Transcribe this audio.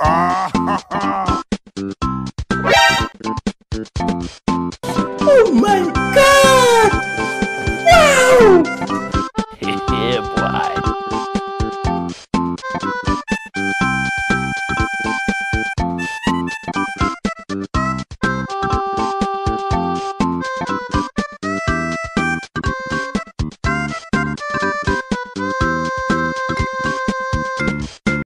Ah, oh my